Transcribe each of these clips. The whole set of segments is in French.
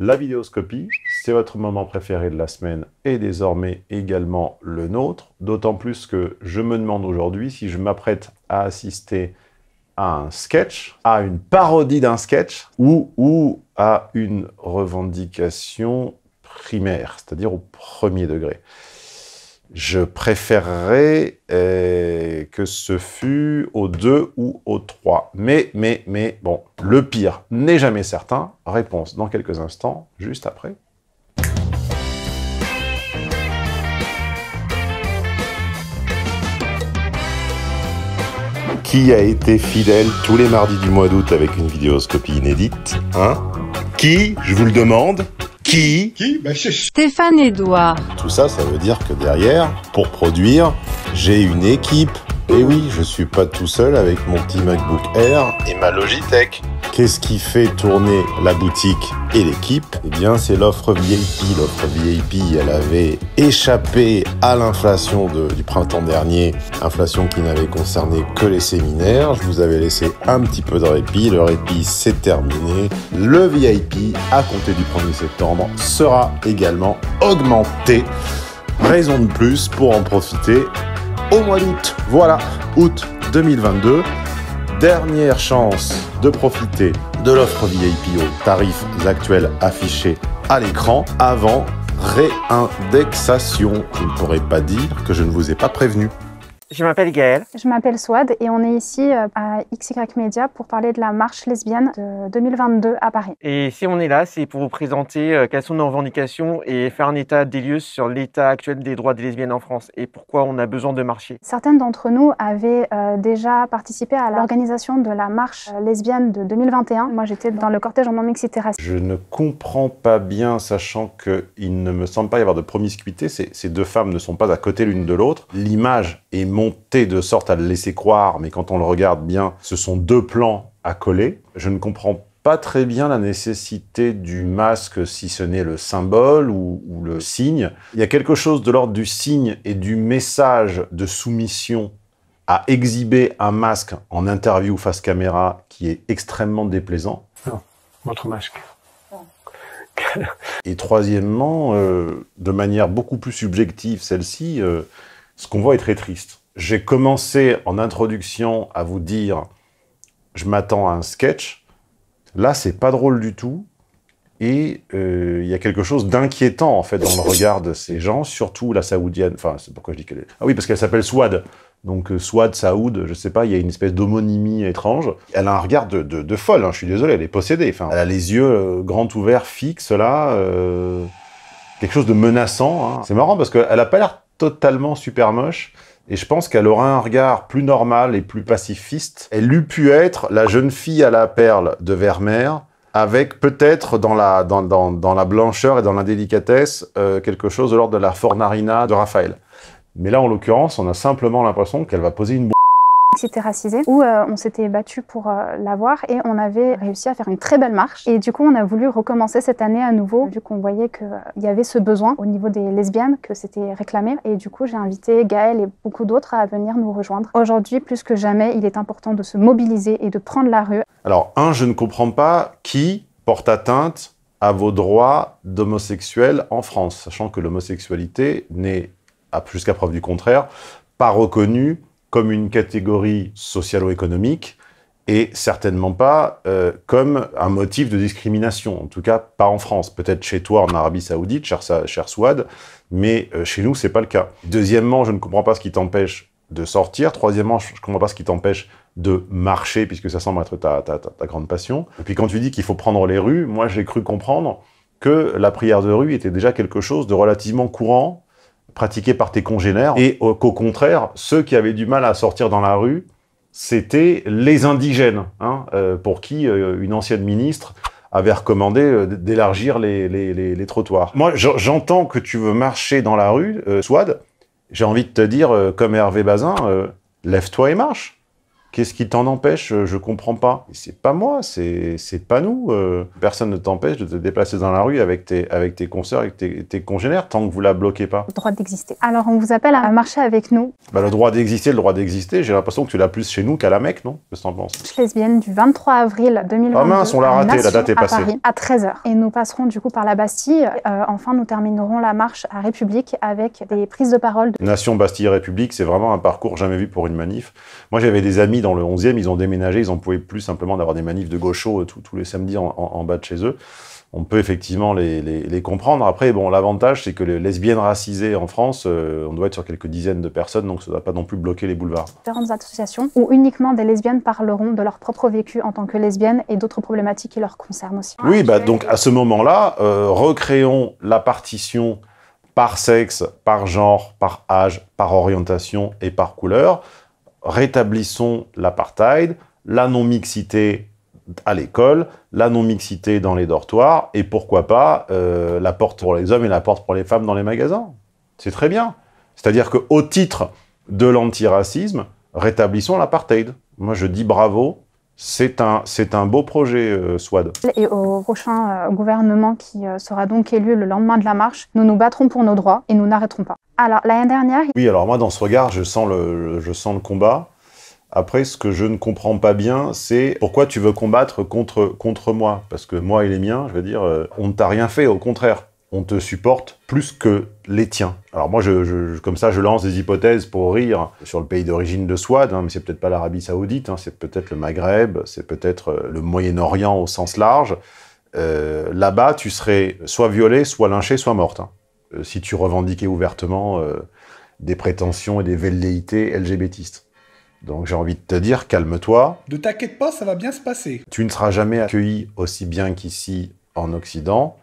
La vidéoscopie, c'est votre moment préféré de la semaine et désormais également le nôtre, d'autant plus que je me demande aujourd'hui si je m'apprête à assister à un sketch, à une parodie d'un sketch ou, à une revendication primaire, c'est-à-dire au premier degré. Je préférerais euh, que ce fût au 2 ou au 3. Mais, mais, mais, bon, le pire n'est jamais certain. Réponse dans quelques instants, juste après. Qui a été fidèle tous les mardis du mois d'août avec une vidéoscopie inédite? Hein Qui? Je vous le demande qui Qui bah, Stéphane Edouard. Tout ça, ça veut dire que derrière, pour produire, j'ai une équipe. Et oui, je suis pas tout seul avec mon petit MacBook Air et ma Logitech. Qu'est-ce qui fait tourner la boutique et l'équipe? Eh bien, c'est l'offre VIP. L'offre VIP, elle avait échappé à l'inflation du printemps dernier, inflation qui n'avait concerné que les séminaires. Je vous avais laissé un petit peu de répit. Le répit, c'est terminé. Le VIP, à compter du 1er septembre, sera également augmenté. Raison de plus pour en profiter au mois d'août. Voilà, août 2022 dernière chance de profiter de l'offre VIP aux tarifs actuels affichés à l'écran avant réindexation. Je ne pourrais pas dire que je ne vous ai pas prévenu. Je m'appelle Gaëlle. Je m'appelle Swad et on est ici euh, à XY Media pour parler de la marche lesbienne de 2022 à Paris. Et si on est là, c'est pour vous présenter euh, quelles sont nos revendications et faire un état des lieux sur l'état actuel des droits des lesbiennes en France et pourquoi on a besoin de marcher. Certaines d'entre nous avaient euh, déjà participé à l'organisation de la marche lesbienne de 2021. Moi, j'étais dans le cortège en non-mixité Je ne comprends pas bien, sachant qu'il ne me semble pas y avoir de promiscuité. Ces deux femmes ne sont pas à côté l'une de l'autre. L'image est monté de sorte à le laisser croire, mais quand on le regarde bien, ce sont deux plans à coller. Je ne comprends pas très bien la nécessité du masque, si ce n'est le symbole ou, le signe. Il y a quelque chose de l'ordre du signe et du message de soumission à exhiber un masque en interview face caméra qui est extrêmement déplaisant. Non, votre masque. Et troisièmement, euh, de manière beaucoup plus subjective, celle-ci, euh, ce qu'on voit est très triste. J'ai commencé en introduction à vous dire je m'attends à un sketch. Là, c'est pas drôle du tout. Et euh, il y a quelque chose d'inquiétant, en fait, dans le regard de ces gens, surtout la saoudienne. Enfin, c'est pourquoi je dis qu'elle est... Ah oui, parce qu'elle s'appelle Swad. Donc euh, Swad, Saoud, je sais pas, il y a une espèce d'homonymie étrange. Elle a un regard de, folle, hein, je suis désolé, elle est possédée. Elle a les yeux euh, grands ouverts, fixes, là. quelque chose de menaçant. Hein. C'est marrant parce qu'elle a pas l'air totalement super moche. Et je pense qu'elle aura un regard plus normal et plus pacifiste. Elle eût pu être la jeune fille à la perle de Vermeer, avec peut-être dans, la blancheur et dans la délicatesse euh, quelque chose de l'ordre de la Fornarina de Raphaël. Mais là, en l'occurrence, on a simplement l'impression qu'elle va poser une c'était racisé, où euh, on s'était battu pour euh, l'avoir et on avait réussi à faire une très belle marche. Et du coup, on a voulu recommencer cette année à nouveau, vu qu'on voyait qu'il euh, y avait ce besoin au niveau des lesbiennes, que c'était réclamé. Et du coup, j'ai invité Gaëlle et beaucoup d'autres à venir nous rejoindre. Aujourd'hui, plus que jamais, il est important de se mobiliser et de prendre la rue. Alors, un, je ne comprends pas qui porte atteinte à vos droits d'homosexuels en France, sachant que l'homosexualité n'est, jusqu'à preuve du contraire, pas reconnue comme une catégorie socialo-économique et certainement pas euh, comme un motif de discrimination, en tout cas pas en France. Peut-être chez toi en Arabie Saoudite, cher, cher Souad, mais euh, chez nous, c'est pas le cas. Deuxièmement, je ne comprends pas ce qui t'empêche de sortir. Troisièmement, je ne comprends pas ce qui t'empêche de marcher, puisque ça semble être ta, ta, ta, ta grande passion. Et puis quand tu dis qu'il faut prendre les rues, moi j'ai cru comprendre que la prière de rue était déjà quelque chose de relativement courant pratiqué par tes congénères, et qu'au contraire, ceux qui avaient du mal à sortir dans la rue, c'était les indigènes, hein, euh, pour qui euh, une ancienne ministre avait recommandé euh, d'élargir les, les, les, trottoirs. Moi, j'entends que tu veux marcher dans la rue, Swad, j'ai envie de te dire, comme Hervé Bazin, lève-toi et marche. Qu'est-ce qui t'en empêche? Je comprends pas. C'est pas moi, c'est pas nous. Euh. personne ne t'empêche de te déplacer dans la rue avec tes, avec tes consoeurs, avec tes, tes congénères, tant que vous la bloquez pas. Le droit d'exister. Alors, on vous appelle à marcher avec nous. Bah, le droit d'exister, le droit d'exister, j'ai l'impression que tu l'as plus chez nous qu'à la Mecque, non? Qu'est-ce que t'en penses? Lesbienne du 23 avril 2022. Ah mince, on l'a raté, la date est passée. À Paris, à 13h. Et nous passerons du coup par la Bastille. Euh, enfin, nous terminerons la marche à République avec des prises de parole. Nation Bastille République, c'est vraiment un parcours jamais vu pour une manif. Moi, j'avais des amis dans le 11e, ils ont déménagé, ils n'en pouvaient plus simplement d'avoir des manifs de gauchos euh, tous les samedis en, bas de chez eux. On peut effectivement les, comprendre. Après, bon, l'avantage, c'est que les lesbiennes racisées en France, euh, on doit être sur quelques dizaines de personnes, donc ça ne doit pas non plus bloquer les boulevards. Différentes associations où uniquement des lesbiennes parleront de leur propre vécu en tant que lesbiennes et d'autres problématiques qui leur concernent aussi. Oui, bah, donc à ce moment-là, euh, recréons la partition par sexe, par genre, par âge, par orientation et par couleur rétablissons l'apartheid, la non-mixité à l'école, la non-mixité dans les dortoirs, et pourquoi pas euh, la porte pour les hommes et la porte pour les femmes dans les magasins. C'est très bien. C'est-à-dire qu'au titre de l'antiracisme, rétablissons l'apartheid. Moi, je dis bravo, c'est un, un beau projet, euh, SWAD. Et au prochain euh, gouvernement qui sera donc élu le lendemain de la marche, nous nous battrons pour nos droits et nous n'arrêterons pas. Alors, l'année dernière... Oui, alors moi, dans ce regard, je sens le, je sens le combat. Après, ce que je ne comprends pas bien, c'est pourquoi tu veux combattre contre, contre moi? Parce que moi et les miens, je veux dire, euh, on ne t'a rien fait, au contraire. On te supporte plus que les tiens. Alors moi, je, comme ça, je lance des hypothèses pour rire sur le pays d'origine de Swad, hein, mais c'est peut-être pas l'Arabie Saoudite, hein, c'est peut-être le Maghreb, c'est peut-être euh, le Moyen-Orient au sens large. Euh, là-bas, tu serais soit violé, soit lynché, soit morte. Hein. Euh, si tu revendiquais ouvertement euh, des prétentions et des velléités LGBTistes. Donc j'ai envie de te dire, calme-toi. Ne t'inquiète pas, ça va bien se passer. Tu ne seras jamais accueilli aussi bien qu'ici en Occident.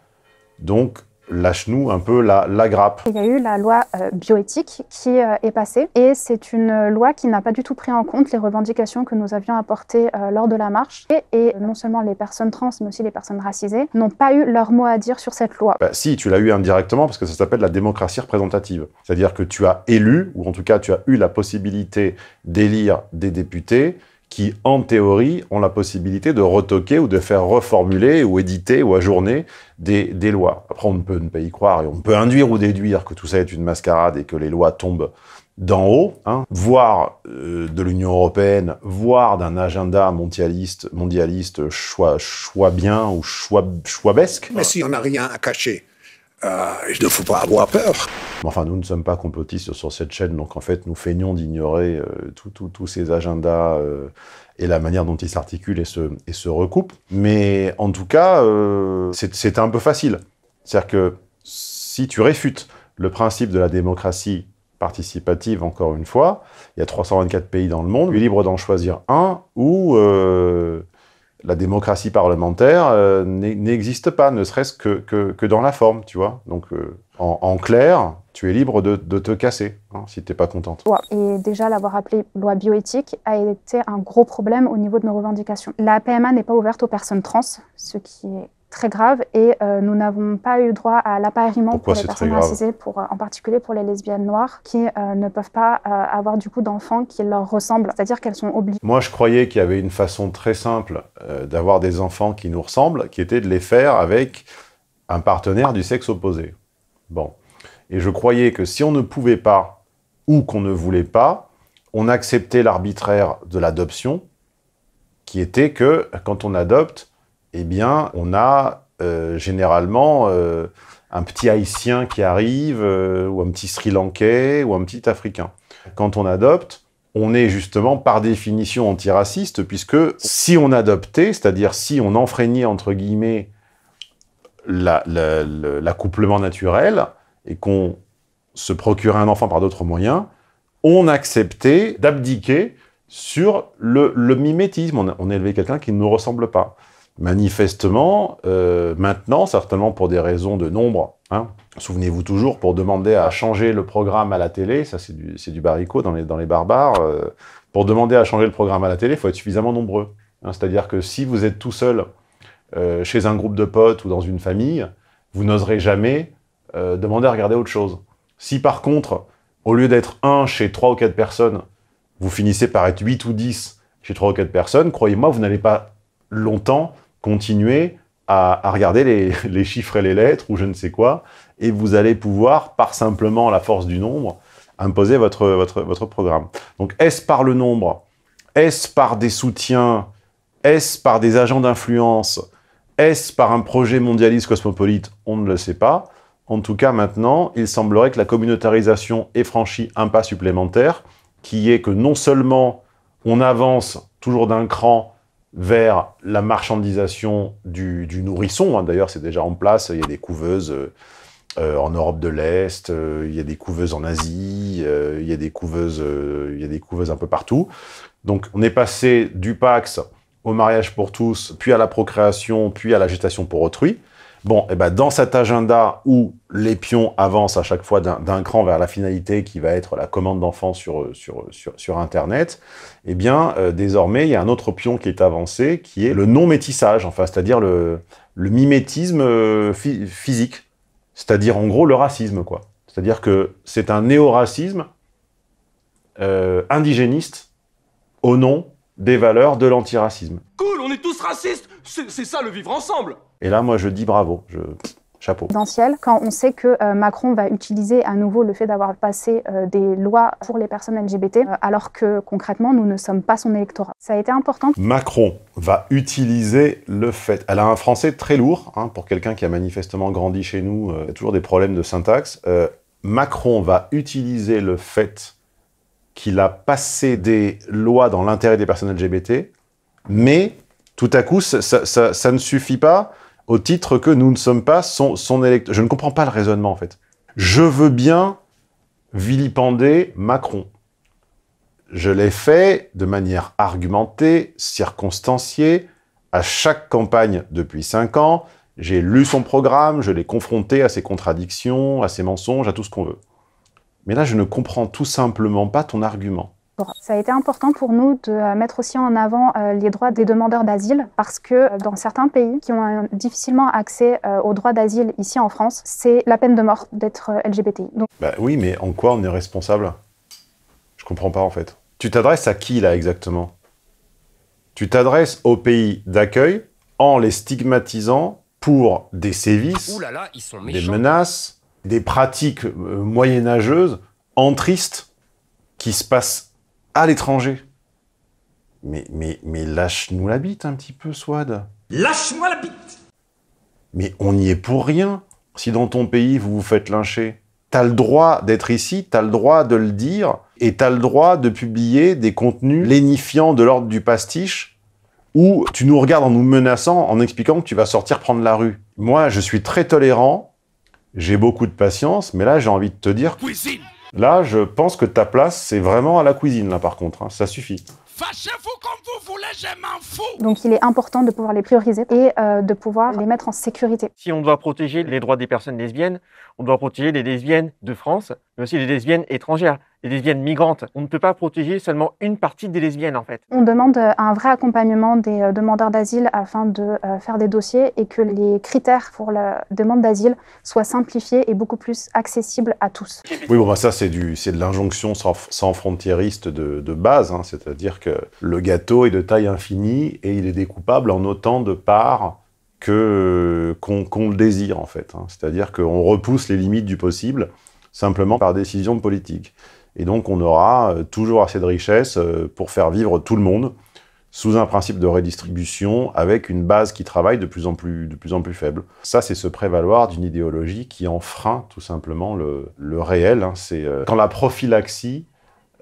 Donc lâche-nous un peu la, la, grappe. Il y a eu la loi euh, bioéthique qui euh, est passée et c'est une loi qui n'a pas du tout pris en compte les revendications que nous avions apportées euh, lors de la marche. Et, et, non seulement les personnes trans, mais aussi les personnes racisées n'ont pas eu leur mot à dire sur cette loi. Bah, si, tu l'as eu indirectement parce que ça s'appelle la démocratie représentative. C'est-à-dire que tu as élu, ou en tout cas tu as eu la possibilité d'élire des députés qui, en théorie, ont la possibilité de retoquer ou de faire reformuler ou éditer ou ajourner des, des, lois. Après, on ne peut pas y croire et on peut induire ou déduire que tout ça est une mascarade et que les lois tombent d'en haut, hein, voire euh, de l'Union européenne, voire d'un agenda mondialiste, mondialiste choix, choix bien ou choix, choixbesque. Mais si on n'a rien à cacher, euh, il ne faut pas avoir peur. Enfin, nous ne sommes pas complotistes sur cette chaîne, donc en fait, nous feignons d'ignorer euh, tous ces agendas euh, et la manière dont ils s'articulent et se, et se recoupent. Mais en tout cas, euh, c'est un peu facile. C'est-à-dire que si tu réfutes le principe de la démocratie participative, encore une fois, il y a 324 pays dans le monde, tu es libre d'en choisir un ou la démocratie parlementaire euh, n'existe pas, ne serait-ce que, que, dans la forme, tu vois. Donc, euh, en, clair, tu es libre de, te casser hein, si tu n'es pas contente. Et déjà, l'avoir appelée loi bioéthique a été un gros problème au niveau de nos revendications. La PMA n'est pas ouverte aux personnes trans, ce qui est très grave et euh, nous n'avons pas eu droit à l'appariement pour les personnes racisées, pour, euh, en particulier pour les lesbiennes noires qui euh, ne peuvent pas avoir du coup d'enfants qui leur ressemblent, c'est-à-dire qu'elles sont obligées. Moi je croyais qu'il y avait une façon très simple d'avoir des enfants qui nous ressemblent, qui était de les faire avec un partenaire du sexe opposé. Bon. Et je croyais que si on ne pouvait pas ou qu'on ne voulait pas, on acceptait l'arbitraire de l'adoption, qui était que quand on adopte, eh bien, on a euh, généralement euh, un petit Haïtien qui arrive, euh, ou un petit Sri Lankais, ou un petit Africain. Quand on adopte, on est justement par définition antiraciste, puisque si on adoptait, c'est-à-dire si on enfreignait, entre guillemets, l'accouplement naturel, et qu'on se procurait un enfant par d'autres moyens, on acceptait d'abdiquer sur le, mimétisme. On, on élevait quelqu'un qui ne nous ressemble pas manifestement, euh, maintenant, certainement pour des raisons de nombre, hein, souvenez-vous toujours, pour demander à changer le programme à la télé, ça c'est du, baricot dans les, barbares, euh, pour demander à changer le programme à la télé, il faut être suffisamment nombreux. Hein, C'est-à-dire que si vous êtes tout seul euh, chez un groupe de potes ou dans une famille, vous n'oserez jamais demander à regarder autre chose. Si par contre, au lieu d'être un chez trois ou quatre personnes, vous finissez par être huit ou dix chez trois ou quatre personnes, croyez-moi, vous n'allez pas longtemps continuer à, regarder les, les chiffres et les lettres ou je ne sais quoi, et vous allez pouvoir, par simplement la force du nombre, imposer votre, votre, votre programme. Donc, est-ce par le nombre? Est-ce par des soutiens? Est-ce par des agents d'influence? Est-ce par un projet mondialiste cosmopolite? On ne le sait pas. En tout cas, maintenant, il semblerait que la communautarisation ait franchi un pas supplémentaire, qui est que non seulement on avance toujours d'un cran vers la marchandisation du, nourrisson, hein, d'ailleurs c'est déjà en place, il y a des couveuses euh, euh, en Europe de l'Est, euh, il y a des couveuses en Asie, il, y a des couveuses, il y a des couveuses un peu partout. Donc on est passé du Pax au mariage pour tous, puis à la procréation, puis à la gestation pour autrui. Bon, et ben dans cet agenda où les pions avancent à chaque fois d'un cran vers la finalité qui va être la commande d'enfants sur, sur, sur, Internet, eh bien, euh, désormais, il y a un autre pion qui est avancé, qui est le non-métissage, enfin, c'est-à-dire le, mimétisme euh, phy- physique. C'est-à-dire, en gros, le racisme, quoi. C'est-à-dire que c'est un néo-racisme euh, indigéniste au nom des valeurs de l'antiracisme. Cool, on est tous racistes C'est ça le vivre ensemble Et là, moi, je dis bravo. Je... Chapeau. quand on sait que euh, Macron va utiliser à nouveau le fait d'avoir passé euh, des lois pour les personnes LGBT, euh, alors que concrètement, nous ne sommes pas son électorat. Ça a été important. Macron va utiliser le fait. Elle a un français très lourd, hein, pour quelqu'un qui a manifestement grandi chez nous, euh, il y a toujours des problèmes de syntaxe. Euh, Macron va utiliser le fait qu'il a passé des lois dans l'intérêt des personnes LGBT, mais tout à coup, ça, ne suffit pas au titre que nous ne sommes pas son, son électeur. Je ne comprends pas le raisonnement, en fait. Je veux bien vilipender Macron. Je l'ai fait de manière argumentée, circonstanciée, à chaque campagne depuis cinq ans. J'ai lu son programme, je l'ai confronté à ses contradictions, à ses mensonges, à tout ce qu'on veut. Mais là, je ne comprends tout simplement pas ton argument. Ça a été important pour nous de euh, mettre aussi en avant euh, les droits des demandeurs d'asile parce que euh, dans certains pays qui ont un- difficilement accès euh, aux droits d'asile ici en France, c'est la peine de mort d'être euh, LGBTI. Donc Bah oui, mais en quoi on est responsable? Je comprends pas en fait. Tu t'adresses à qui là exactement? Tu t'adresses aux pays d'accueil en les stigmatisant pour des sévices, Ouh là là, ils sont des menaces, des pratiques euh, moyenâgeuses, entristes, qui se passent à l'étranger. Mais, mais, mais lâche-nous la bite un petit peu, Swad. Lâche-moi la bite Mais on n'y est pour rien. Si dans ton pays, vous vous faites lyncher, t'as le droit d'être ici, t'as le droit de le dire, et t'as le droit de publier des contenus lénifiants de l'ordre du pastiche, où tu nous regardes en nous menaçant, en expliquant que tu vas sortir prendre la rue. Moi, je suis très tolérant, j'ai beaucoup de patience, mais là, j'ai envie de te dire, Cuisine là, je pense que ta place, c'est vraiment à la cuisine, là, par contre, hein, ça suffit. Fâchez-vous comme vous voulez, je m'en fous Donc il est important de pouvoir les prioriser et euh, de pouvoir les mettre en sécurité. Si on doit protéger les droits des personnes lesbiennes, on doit protéger les lesbiennes de France, mais aussi les lesbiennes étrangères, les lesbiennes migrantes. On ne peut pas protéger seulement une partie des lesbiennes, en fait. On demande un vrai accompagnement des euh, demandeurs d'asile afin de euh, faire des dossiers et que les critères pour la demande d'asile soient simplifiés et beaucoup plus accessibles à tous. Oui, bon, bah, ça, c'est de l'injonction sans, sans frontiériste de, de base, hein, c'est-à-dire que le gâteau est de taille infinie et il est découpable en autant de parts que qu'on qu'on le désire, en fait. hein. C'est-à-dire qu'on repousse les limites du possible simplement par décision politique. Et donc, on aura euh, toujours assez de richesses euh, pour faire vivre tout le monde sous un principe de redistribution avec une base qui travaille de plus en plus, de plus, en plus faible. Ça, c'est se prévaloir d'une idéologie qui enfreint tout simplement le, le réel. hein. C'est euh, quand la prophylaxie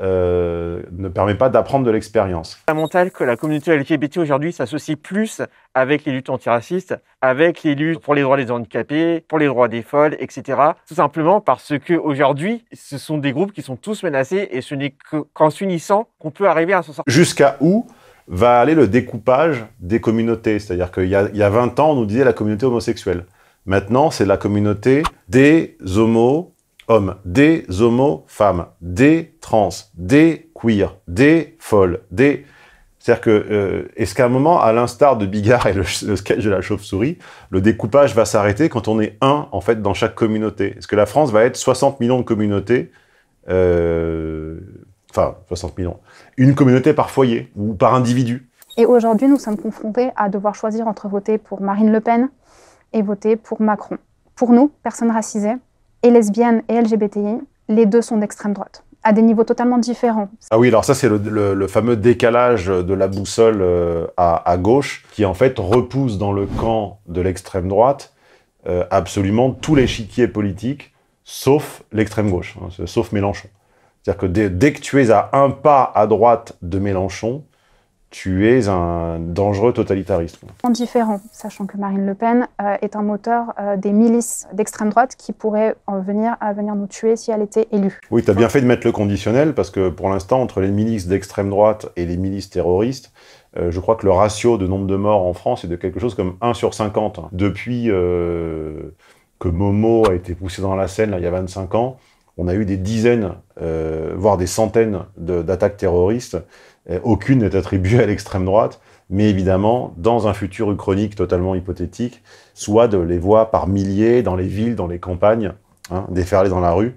euh, ne permet pas d'apprendre de l'expérience. fondamental que la communauté LGBT aujourd'hui s'associe plus avec les luttes antiracistes, avec les luttes pour les droits des handicapés, pour les droits des folles, etc. Tout simplement parce que aujourd'hui, ce sont des groupes qui sont tous menacés et ce n'est que- qu'en s'unissant qu'on peut arriver à s'en sortir. Jusqu'à où va aller le découpage des communautés? C'est-à-dire qu'il y, y a 20 ans, on nous disait la communauté homosexuelle. Maintenant, c'est la communauté des homos hommes, des homos femmes, des trans, des queers, des folles, des... C'est-à-dire que, euh, est-ce qu'à un moment, à l'instar de Bigard et le, le sketch de la chauve-souris, le découpage va s'arrêter quand on est un, en fait, dans chaque communauté? Est-ce que la France va être 60 millions de communautés euh, enfin 60 millions, une communauté par foyer ou par individu? Et aujourd'hui, nous sommes confrontés à devoir choisir entre voter pour Marine Le Pen et voter pour Macron. Pour nous, personnes racisées, et lesbiennes et LGBTI, les deux sont d'extrême droite, à des niveaux totalement différents. Ah oui, alors ça c'est le, fameux décalage de la boussole euh, à, gauche, qui en fait repousse dans le camp de l'extrême droite euh, absolument tout l'échiquier politique, sauf l'extrême gauche, hein, sauf Mélenchon. C'est-à-dire que dès que tu es à un pas à droite de Mélenchon, tu es un dangereux totalitariste. différents, sachant que Marine Le Pen euh, est un moteur euh, des milices d'extrême droite qui pourraient en venir à venir nous tuer si elle était élue. Oui, tu as bien fait de mettre le conditionnel, parce que pour l'instant, entre les milices d'extrême droite et les milices terroristes, euh, je crois que le ratio de nombre de morts en France est de quelque chose comme 1 sur 50. hein. Depuis que Momo a été poussé dans la Seine, là, il y a 25 ans, on a eu des dizaines, voire des centaines de- d'attaques terroristes. Euh, aucune n'est attribuée à l'extrême droite. Mais évidemment, dans un futur uchronique totalement hypothétique, soit de les voix par milliers dans les villes, dans les campagnes, hein, déferler dans la rue.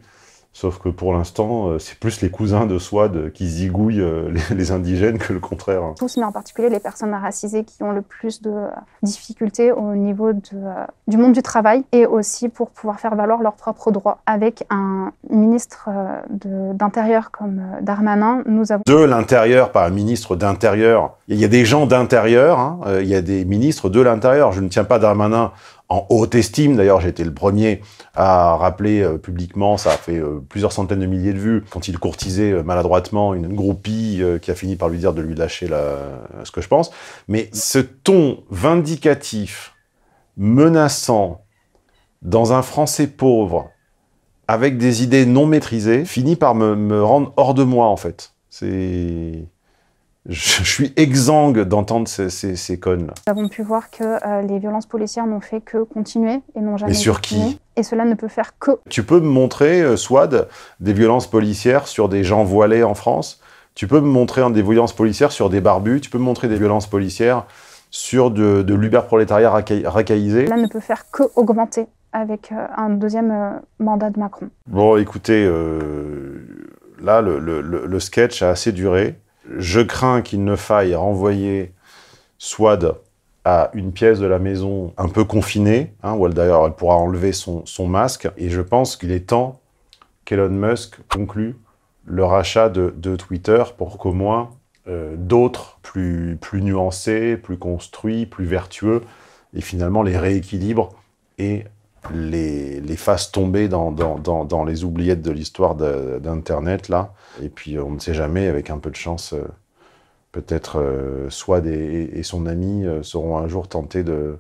Sauf que pour l'instant, euh, c'est plus les cousins de Swad qui zigouillent euh, les, les indigènes que le contraire. Tous, mais en particulier les personnes racisées qui ont le plus de euh, difficultés au niveau de, du monde du travail et aussi pour pouvoir faire valoir leurs propres droits. Avec un ministre d'Intérieur comme Darmanin, nous avons De l'intérieur, pas un ministre d'intérieur. Il y a des gens d'intérieur, hein, il y a des ministres de l'intérieur. Je ne tiens pas Darmanin en haute estime. D'ailleurs, j'ai été le premier à rappeler euh, publiquement, ça a fait euh, plusieurs centaines de milliers de vues, quand il courtisait euh, maladroitement une groupie qui a fini par lui dire de lui lâcher la, ce que je pense. Mais ce ton vindicatif, menaçant, dans un français pauvre, avec des idées non maîtrisées, finit par me, me rendre hors de moi, en fait. C'est... Je, suis exsangue d'entendre ces, ces, ces connes-là. Nous avons pu voir que euh, les violences policières n'ont fait que continuer et n'ont jamais Mais sur qui? Et cela ne peut faire que Tu peux me montrer, euh, Swad, des violences policières sur des gens voilés en France? Tu peux me montrer hein, des violences policières sur des barbus? Tu peux me montrer des violences policières sur de, de l'uber-prolétariat raca- racaillisé cela ne peut faire que augmenter avec euh, un deuxième euh, mandat de Macron. Bon, écoutez, là, le, le- le- le sketch a assez duré. Je crains qu'il ne faille renvoyer Swad à une pièce de la maison un peu confinée, hein, où elle, d'ailleurs elle pourra enlever son, son masque. Et je pense qu'il est temps qu'Elon Musk conclue le rachat de, de Twitter pour qu'au moins euh, d'autres, plus, plus nuancés, plus construits, plus vertueux, et finalement les rééquilibrent et les, les fasse tomber dans, dans, dans, dans les oubliettes de l'histoire d'Internet, là. Et puis, on ne sait jamais, avec un peu de chance, euh, peut-être euh, Swad et, et son ami euh, seront un jour tentés de,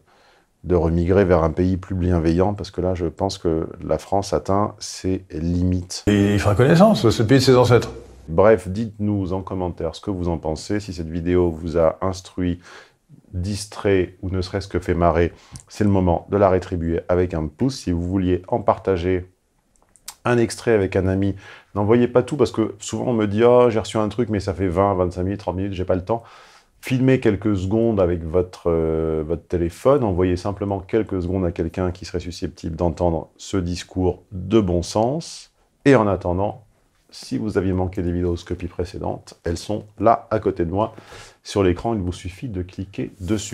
de remigrer vers un pays plus bienveillant, parce que là, je pense que la France atteint ses limites. Et il fera connaissance, le pays de ses ancêtres. Bref, dites-nous en commentaire ce que vous en pensez. Si cette vidéo vous a instruit, distrait ou ne serait-ce que fait marrer, c'est le moment de la rétribuer avec un pouce. Si vous vouliez en partager un extrait avec un ami, n'envoyez pas tout parce que souvent on me dit oh, j'ai reçu un truc mais ça fait 20, 25 minutes, 30 minutes, j'ai pas le temps. Filmez quelques secondes avec votre, euh, votre téléphone, envoyez simplement quelques secondes à quelqu'un qui serait susceptible d'entendre ce discours de bon sens. Et en attendant, si vous aviez manqué des vidéoscopies précédentes, elles sont là à côté de moi sur l'écran. Il vous suffit de cliquer dessus.